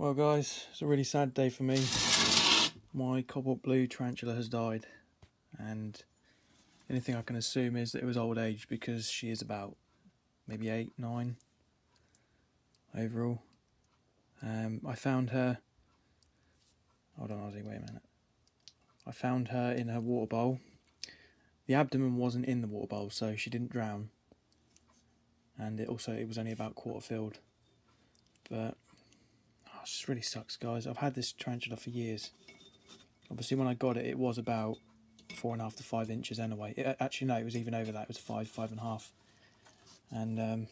Well guys, it's a really sad day for me. My cobalt blue tarantula has died and anything I can assume is that it was old age because she is about maybe 8, 9 overall. Um, I found her, hold on Ozzy, wait a minute. I found her in her water bowl. The abdomen wasn't in the water bowl so she didn't drown and it also it was only about quarter filled but Oh, just really sucks, guys. I've had this tarantula for years. Obviously, when I got it, it was about four and a half to five inches anyway. It, actually, no, it was even over that. It was five, five and a half. And um,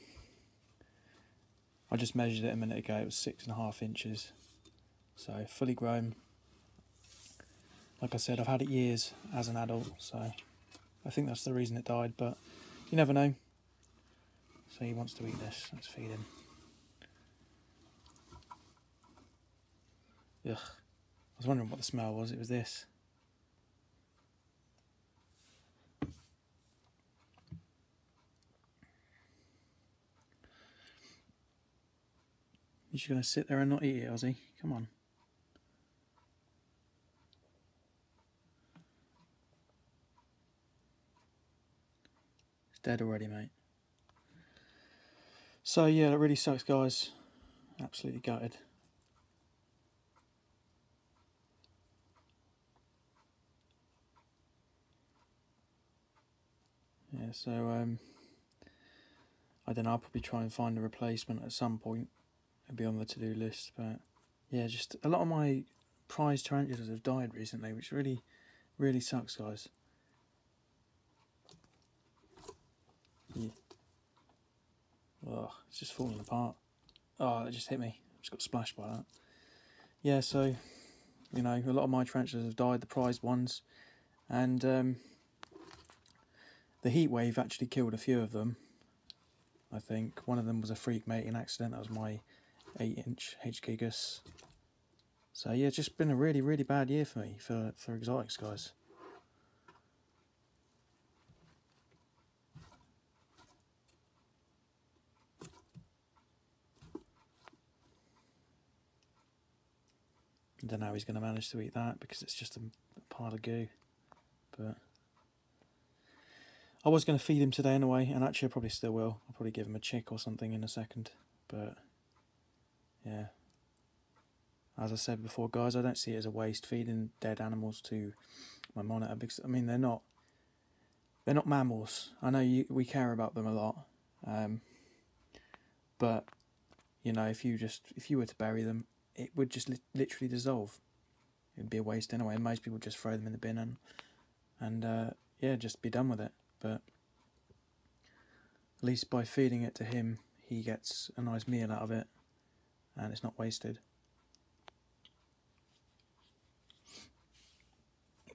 I just measured it a minute ago. It was six and a half inches. So, fully grown. Like I said, I've had it years as an adult, so I think that's the reason it died, but you never know. So he wants to eat this. Let's feed him. Ugh. I was wondering what the smell was. It was this. You're just going to sit there and not eat it, Ozzy? Come on. It's dead already, mate. So, yeah, that really sucks, guys. Absolutely gutted. So um, I don't know. I'll probably try and find a replacement at some point. It'll be on the to-do list, but yeah, just a lot of my prize tarantulas have died recently, which really, really sucks, guys. Yeah. Oh, it's just falling apart. Oh, it just hit me. I just got splashed by that. Yeah, so you know, a lot of my tarantulas have died, the prized ones, and um, the heat wave actually killed a few of them. I think one of them was a freak mating accident. That was my eight-inch H. gigas. So yeah, it's just been a really, really bad year for me for for exotics, guys. I don't know how he's going to manage to eat that because it's just a, a pile of goo. But I was going to feed him today anyway, and actually I probably still will. I'll probably give him a chick or something in a second. But, yeah. As I said before, guys, I don't see it as a waste feeding dead animals to my monitor because, I mean, they're not... They're not mammals. I know you, we care about them a lot. Um, but, you know, if you just... If you were to bury them, it would just li literally dissolve. It would be a waste anyway. And most people just throw them in the bin and... And, uh, yeah, just be done with it but at least by feeding it to him, he gets a nice meal out of it and it's not wasted.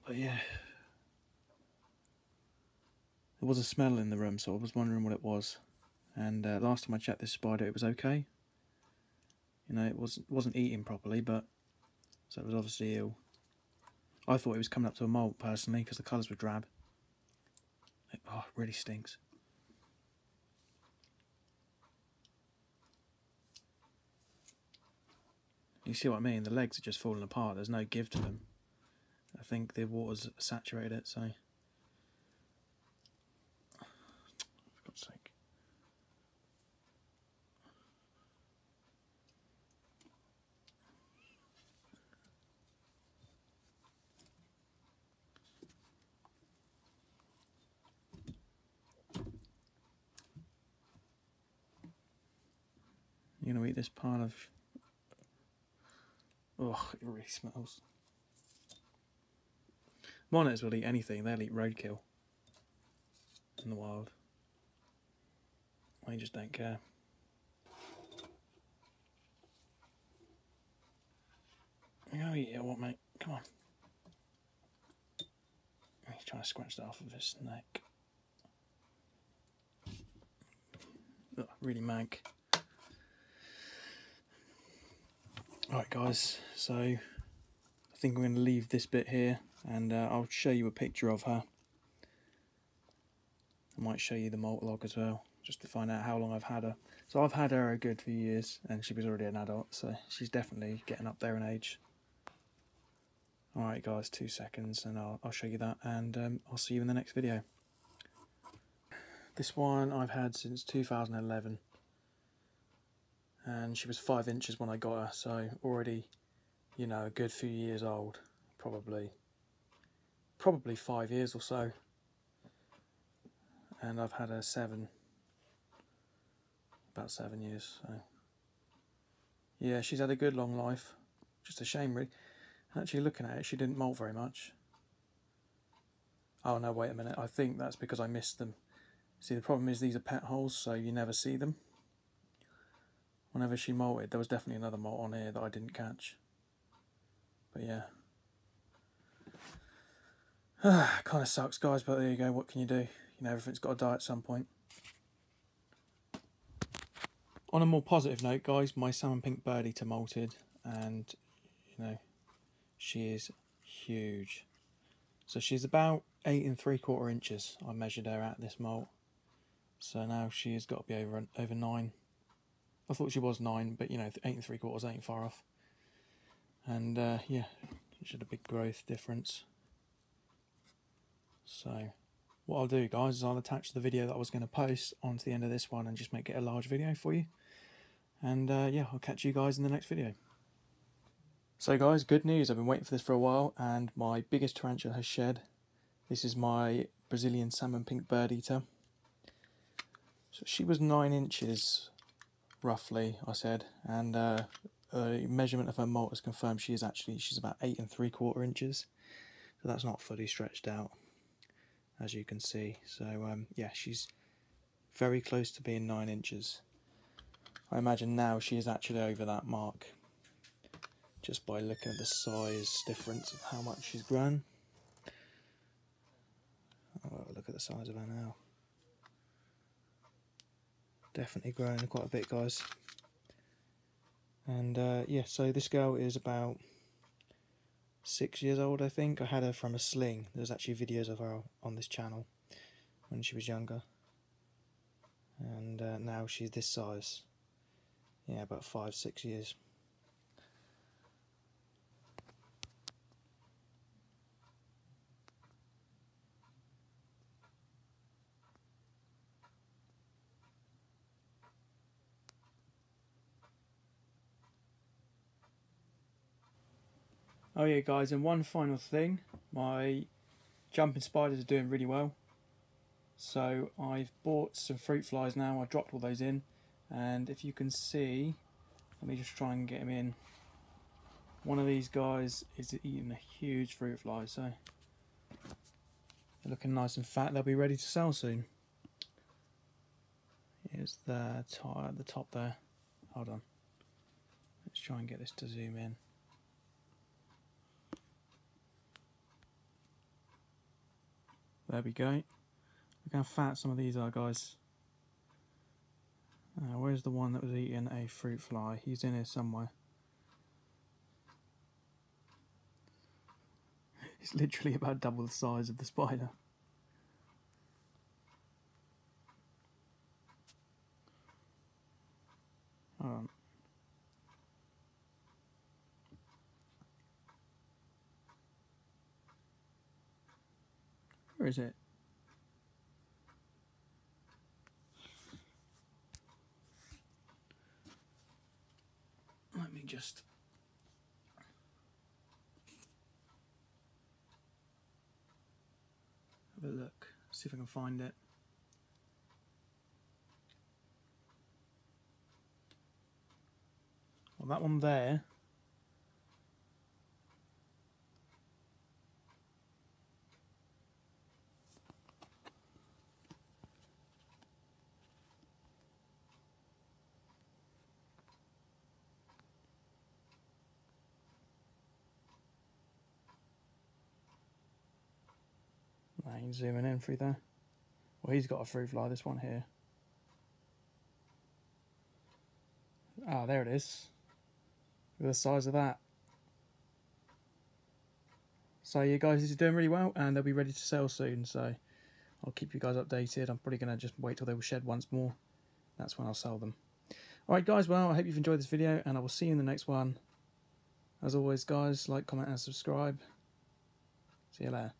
But yeah, there was a smell in the room, so I was wondering what it was. And uh, last time I checked this spider, it was okay. You know, it wasn't wasn't eating properly, but so it was obviously ill. I thought it was coming up to a molt personally because the colours were drab. Oh, really stinks. You see what I mean? The legs are just falling apart. There's no give to them. I think the water's saturated it, so... going to eat this part of... Oh, it really smells. Monitors will eat anything. They'll eat roadkill in the wild. I just don't care. Oh yeah, what mate? Come on. He's trying to scratch that off of his neck. Ugh, really mank. Right guys, so I think I'm going to leave this bit here and uh, I'll show you a picture of her. I might show you the molt log as well. just to find out how long I've had her. So I've had her a good few years, and she was already an adult, so she's definitely getting up there in age. Alright guys, two seconds and I'll, I'll show you that and um, I'll see you in the next video. This one I've had since 2011 and she was five inches when I got her so already you know a good few years old probably probably five years or so and I've had her seven about seven years so yeah she's had a good long life just a shame really Actually, looking at it, she didn't molt very much. Oh no, wait a minute. I think that's because I missed them. See, the problem is these are pet holes, so you never see them. Whenever she molted, there was definitely another molt on here that I didn't catch. But yeah. kind of sucks, guys, but there you go. What can you do? You know, everything's got to die at some point. On a more positive note, guys, my salmon pink bird eater molted, and, you know, she is huge. So she's about eight and three quarter inches. I measured her at this molt. So now she has got to be over over nine. I thought she was nine, but you know, eight and three quarters ain't far off. And uh, yeah, she had a big growth difference. So what I'll do guys is I'll attach the video that I was going to post onto the end of this one and just make it a large video for you. And uh, yeah, I'll catch you guys in the next video. So guys, good news. I've been waiting for this for a while and my biggest tarantula has shed. This is my Brazilian salmon pink bird eater. So she was nine inches roughly, I said, and uh, measurement of her molt has confirmed she is actually, she's about eight and three quarter inches. So that's not fully stretched out, as you can see. So um, yeah, she's very close to being nine inches. I imagine now she is actually over that mark just by looking at the size difference of how much she's grown. Oh, look at the size of her now. Definitely grown quite a bit, guys. And uh, yeah, so this girl is about six years old, I think. I had her from a sling. There's actually videos of her on this channel when she was younger. And uh, now she's this size. Yeah, about five, six years. Oh yeah guys, and one final thing, my jumping spiders are doing really well. So I've bought some fruit flies now, I dropped all those in, and if you can see, let me just try and get them in. One of these guys is eating a huge fruit fly, so they're looking nice and fat, they'll be ready to sell soon. Here's the top, at the top there, hold on. Let's try and get this to zoom in. There we go. Look how fat some of these are, guys. Uh, where's the one that was eating a fruit fly? He's in here somewhere. He's literally about double the size of the spider. Um, Where is it? Let me just have a look, see if I can find it. Well, that one there zooming in through there. Well, he's got a fruit fly, this one here. Ah, there it is. Look at the size of that. So yeah guys, this is doing really well and they'll be ready to sell soon. So I'll keep you guys updated. I'm probably going to just wait till they will shed once more. That's when I'll sell them. Alright guys, well, I hope you've enjoyed this video, and I will see you in the next one. As always, guys, like, comment, and subscribe. See you later.